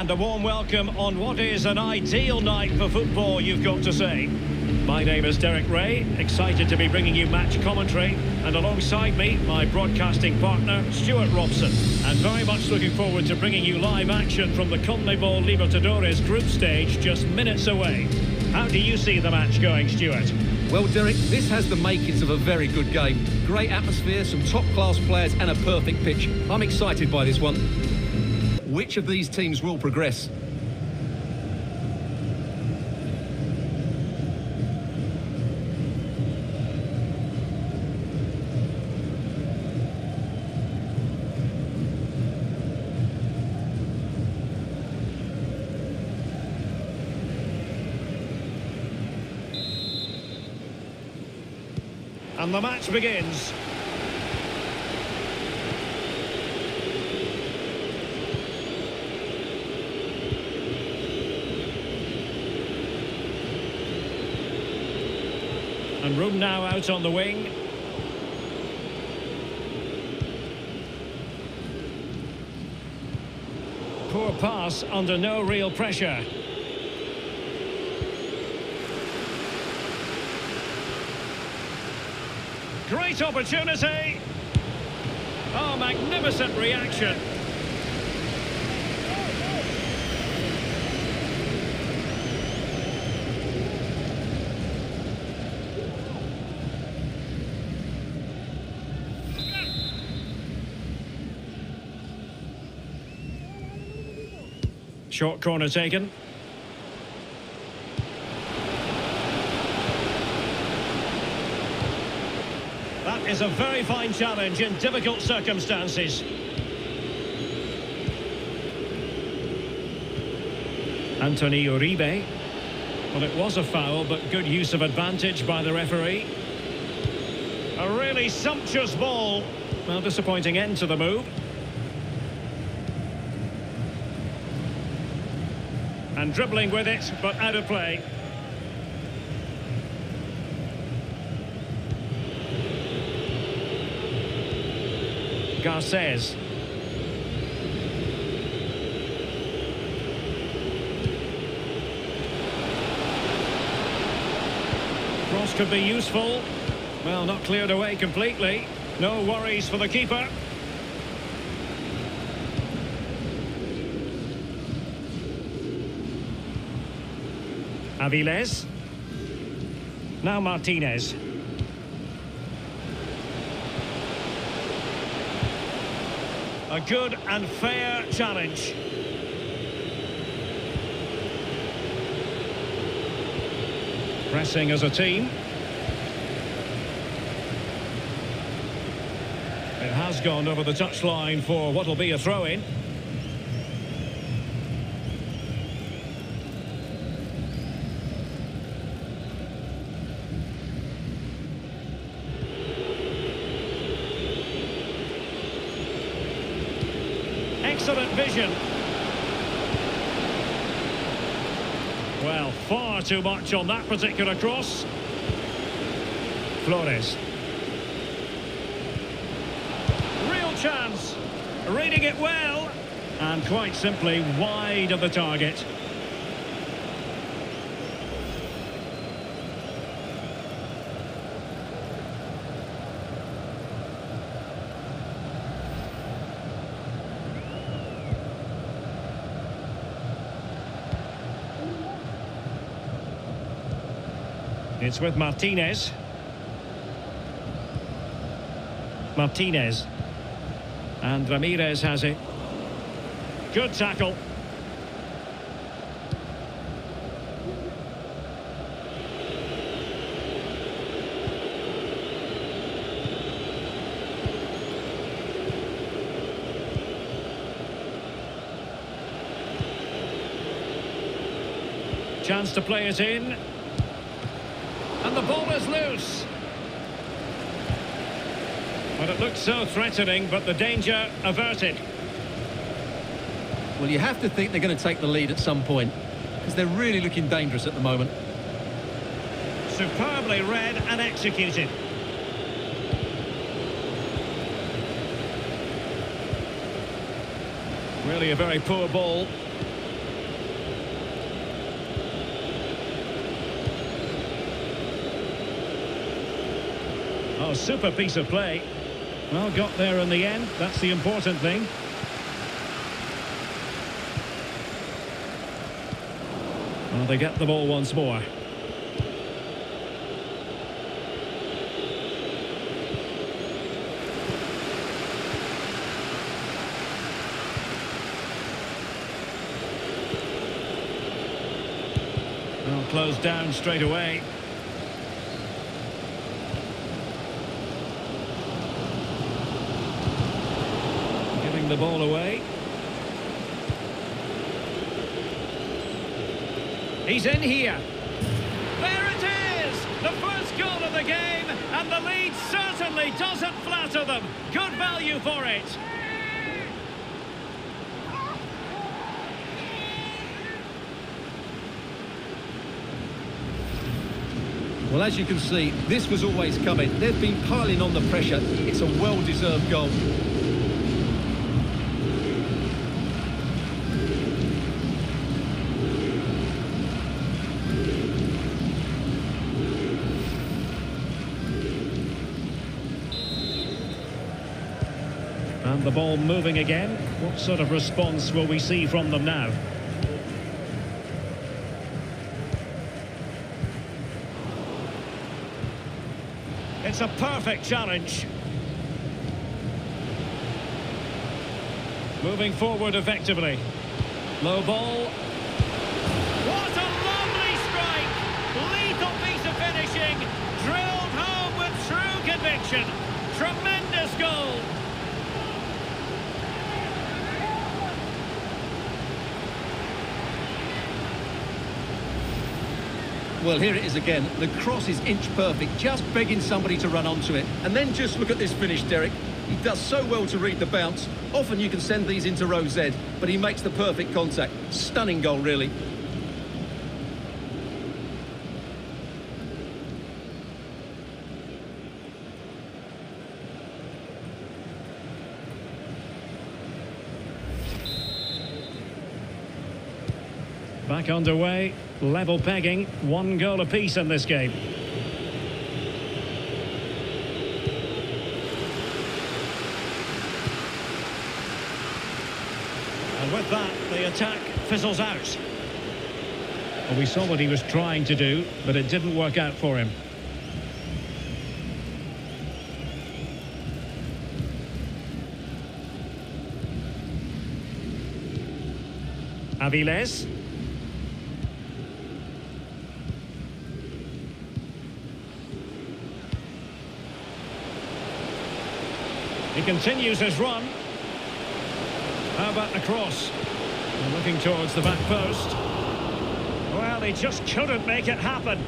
And a warm welcome on what is an ideal night for football, you've got to say. My name is Derek Rae, excited to be bringing you match commentary. And alongside me, my broadcasting partner, Stewart Robson. And very much looking forward to bringing you live action from the CONMEBOL Libertadores group stage just minutes away. How do you see the match going, Stewart? Well, Derek, this has the makings of a very good game. Great atmosphere, some top-class players and a perfect pitch. I'm excited by this one. Which of these teams will progress? And the match begins. Room now out on the wing. Poor pass under no real pressure. Great opportunity. Oh, magnificent reaction. Short corner taken. That is a very fine challenge in difficult circumstances. Anthony Uribe. Well, it was a foul, but good use of advantage by the referee. A really sumptuous ball. Well, disappointing end to the move. And dribbling with it, but out of play. Garces. Cross could be useful. Well, not cleared away completely. No worries for the keeper. Aviles. Now Martinez. A good and fair challenge. Pressing as a team. It has gone over the touchline for what will be a throw-in. Excellent vision. Well, far too much on that particular cross. Flores. Real chance. Reading it well. And quite simply wide of the target. It's with Martinez. Martinez. And Ramirez has it. Good tackle. Chance to play it in. And the ball is loose. Well, it looked so threatening, but the danger averted. Well, you have to think they're going to take the lead at some point because they're really looking dangerous at the moment. Superbly read and executed. Really a very poor ball. Oh, super piece of play. Well, got there in the end. That's the important thing. Well, they get the ball once more. Well, closed down straight away. The ball away. He's in here. There it is! The first goal of the game, and the lead certainly doesn't flatter them. Good value for it. Well, as you can see, this was always coming. They've been piling on the pressure. It's a well-deserved goal. And the ball moving again. What sort of response will we see from them now? It's a perfect challenge. Moving forward effectively. Low ball. What a lovely strike! Lethal piece of finishing. Drilled home with true conviction. Tremendous goal. Well, here it is again. The cross is inch perfect, just begging somebody to run onto it. And then just look at this finish, Derek. He does so well to read the bounce. Often you can send these into row Z, but he makes the perfect contact. Stunning goal, really. Back underway, level pegging, one goal apiece in this game. And with that, the attack fizzles out. Well, we saw what he was trying to do, but it didn't work out for him. Aviles. He continues his run. How about the cross? Looking towards the back post. Well, he just couldn't make it happen.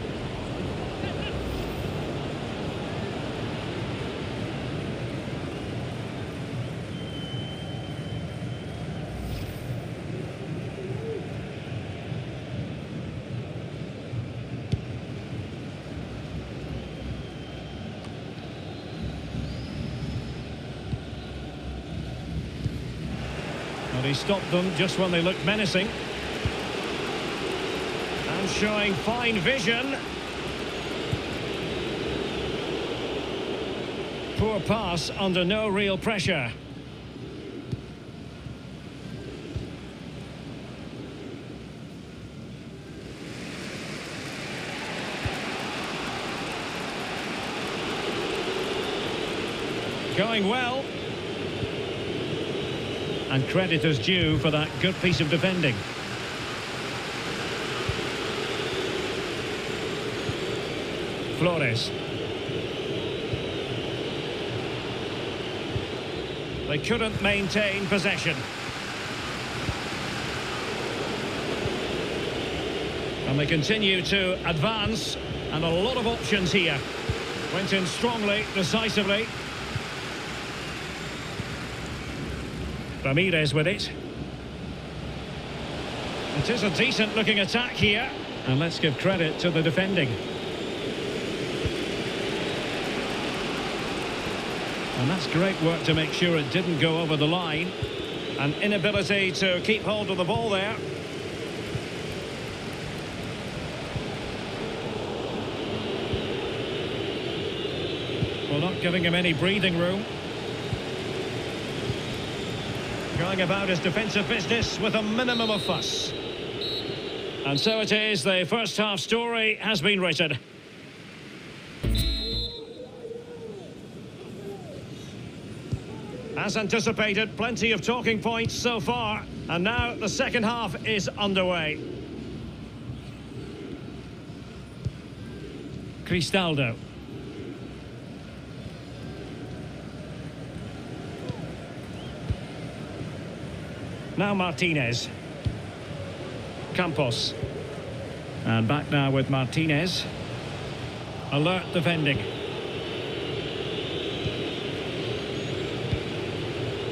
He stopped them just when they looked menacing. And showing fine vision. Poor pass under no real pressure. Going well. And credit is due for that good piece of defending. Flores. They couldn't maintain possession. And they continue to advance, and a lot of options here. Went in strongly, decisively. Ramirez with it. It is a decent looking attack here. And let's give credit to the defending. And that's great work to make sure it didn't go over the line. An inability to keep hold of the ball there. Well, not giving him any breathing room. Going about his defensive business with a minimum of fuss. And so it is, the first half story has been written. As anticipated, plenty of talking points so far. And now the second half is underway. Cristaldo. Now Martinez. Campos. And back now with Martinez. Alert defending.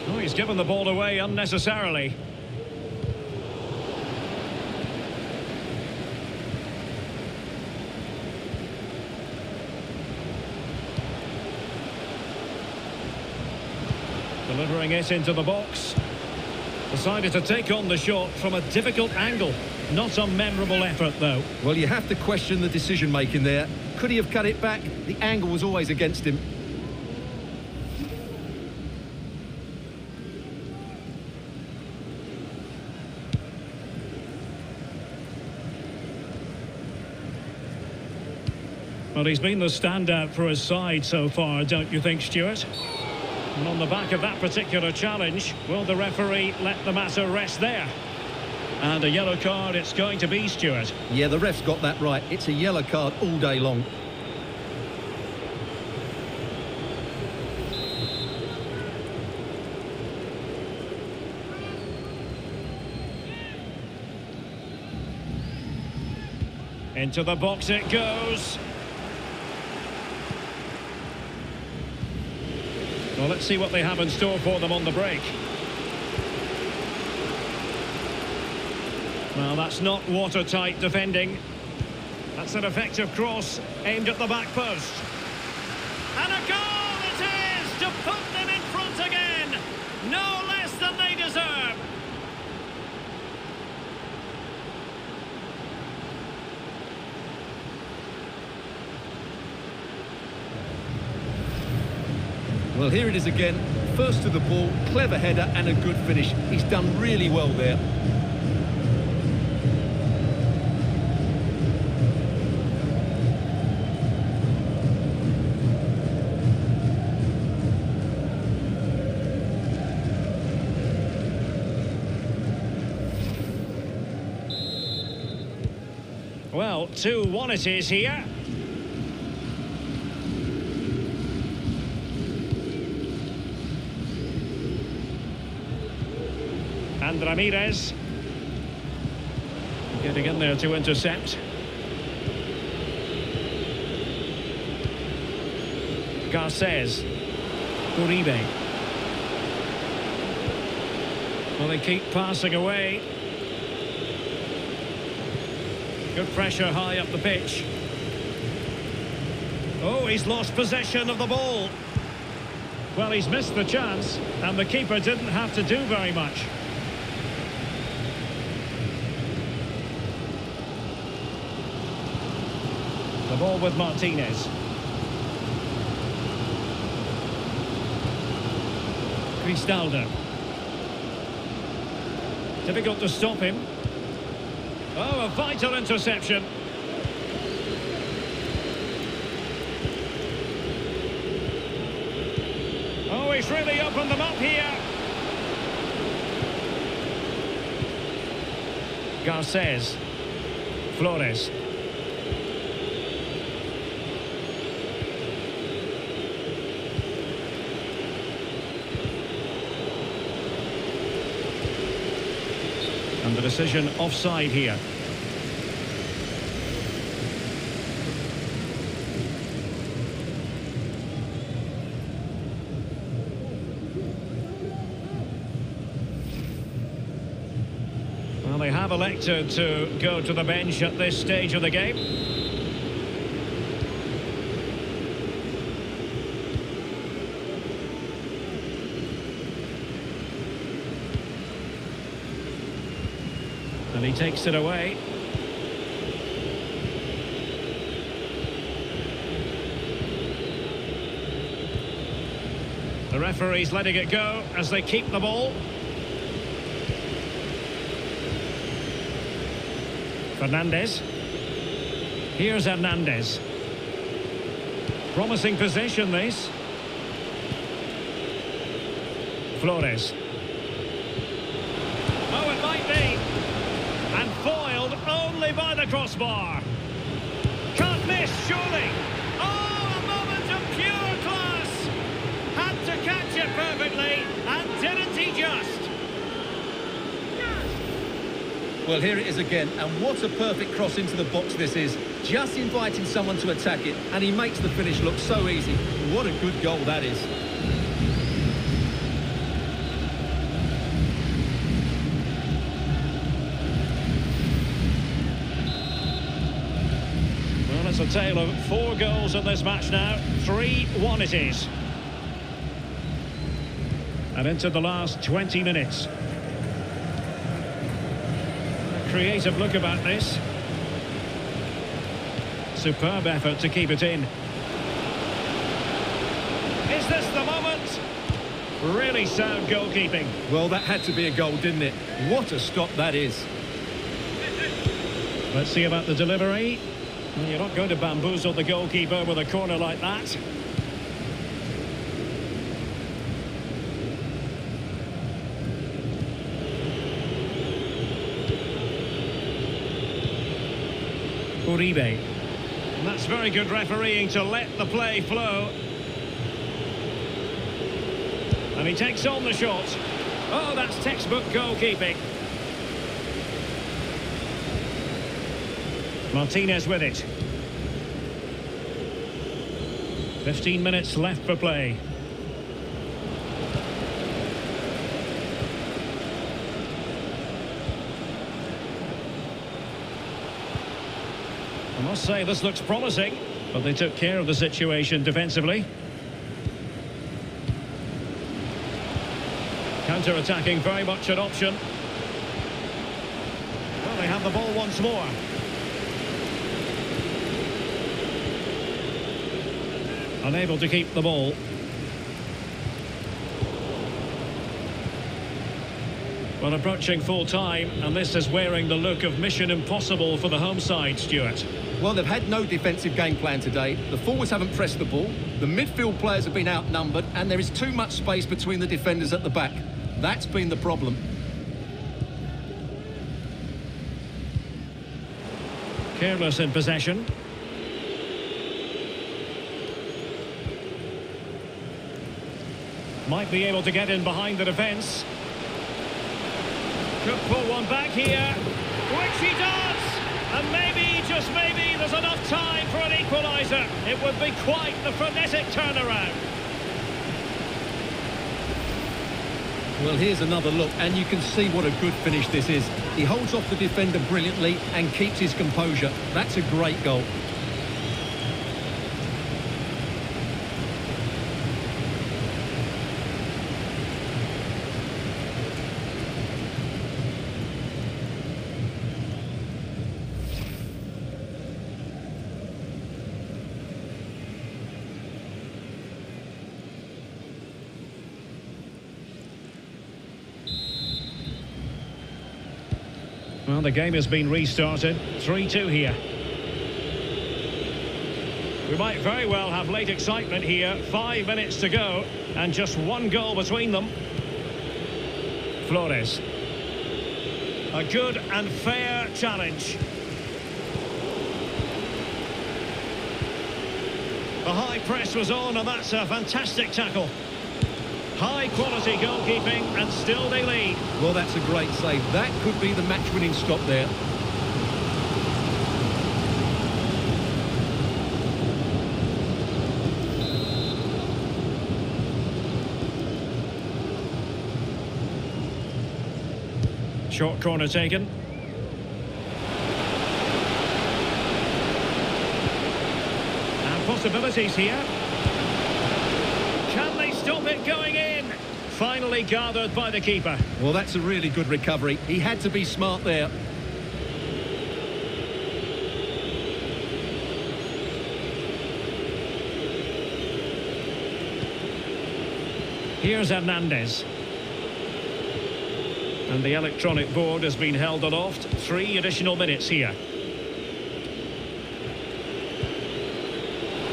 Oh, he's given the ball away unnecessarily. Delivering it into the box. Decided to take on the shot from a difficult angle. Not a memorable effort, though. Well, you have to question the decision-making there. Could he have cut it back? The angle was always against him. Well, he's been the standout for his side so far, don't you think, Stewart? And on the back of that particular challenge, will the referee let the matter rest there? And a yellow card it's going to be, Stewart. Yeah, the ref's got that right. It's a yellow card all day long. Into the box it goes. Well, let's see what they have in store for them on the break. Well, that's not watertight defending. That's an effective cross aimed at the back post. And a goal it is to put them in front again. No less than they deserve. Well, here it is again. First to the ball, clever header and a good finish. He's done really well there. Well, 2-1 it is here. And Ramirez. Getting in there to intercept. Garces. Uribe. Well, they keep passing away. Good pressure high up the pitch. Oh, he's lost possession of the ball. Well, he's missed the chance, and the keeper didn't have to do very much. Ball with Martinez. Cristaldo. Difficult to stop him. Oh, a vital interception. Oh, he's really opened them up here. Garces. Flores. The decision offside here. Well, they have elected to go to the bench at this stage of the game. And he takes it away. The referee's letting it go as they keep the ball. Fernandez. Here's Hernandez. Promising position, this. Flores. Oh, it might be. And foiled only by the crossbar. Can't miss, surely. Oh, a moment of pure class. Had to catch it perfectly, and didn't he just? Well, here it is again, and what a perfect cross into the box this is. Just inviting someone to attack it, and he makes the finish look so easy. What a good goal that is. Well, it's a tale of four goals in this match now. 3-1 it is. And into the last 20 minutes. A creative look about this. Superb effort to keep it in. Is this the moment? Really sound goalkeeping. Well, that had to be a goal, didn't it? What a stop that is. Let's see about the delivery. You're not going to bamboozle the goalkeeper with a corner like that. Uribe. And that's very good refereeing to let the play flow. And he takes on the shot. Oh, that's textbook goalkeeping. Martinez with it. 15 minutes left for play. I must say this looks promising, but they took care of the situation defensively. Counter-attacking very much an option. Well, they have the ball once more. Unable to keep the ball. Well, approaching full time, and this is wearing the look of mission impossible for the home side, Stewart. Well, they've had no defensive game plan today. The forwards haven't pressed the ball. The midfield players have been outnumbered, and there is too much space between the defenders at the back. That's been the problem. Careless in possession. Might be able to get in behind the defence. Could pull one back here, which he does! And maybe, just maybe, there's enough time for an equaliser. It would be quite the frenetic turnaround. Well, here's another look, and you can see what a good finish this is. He holds off the defender brilliantly and keeps his composure. That's a great goal. Well, the game has been restarted. 3-2 here. We might very well have late excitement here. Five minutes to go, and just one goal between them. Flores. A good and fair challenge. The high press was on, and that's a fantastic tackle. High quality goalkeeping, and still they lead. Well, that's a great save. That could be the match-winning stop there. Short corner taken. And possibilities here. Can they stop it going in? Finally gathered by the keeper. Well, that's a really good recovery. He had to be smart there. Here's Hernandez. And the electronic board has been held aloft. Three additional minutes here.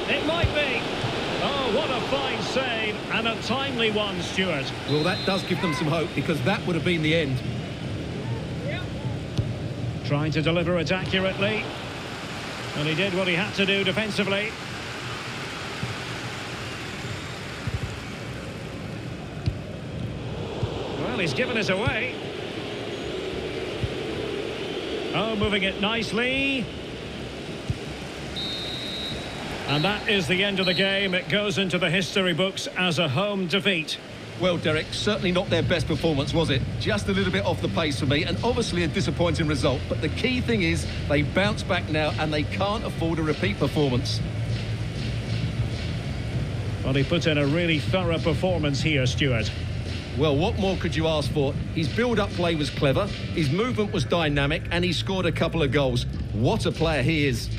It might be. Oh, what a fine save and a timely one, Stewart. Well, that does give them some hope because that would have been the end. Trying to deliver it accurately. And he did what he had to do defensively. Well, he's given us away. Oh, moving it nicely. And that is the end of the game. It goes into the history books as a home defeat. Well, Derek, certainly not their best performance, was it? Just a little bit off the pace for me, and obviously a disappointing result. But the key thing is they bounce back now, and they can't afford a repeat performance. Well, he put in a really thorough performance here, Stewart. Well, what more could you ask for? His build-up play was clever, his movement was dynamic, and he scored a couple of goals. What a player he is.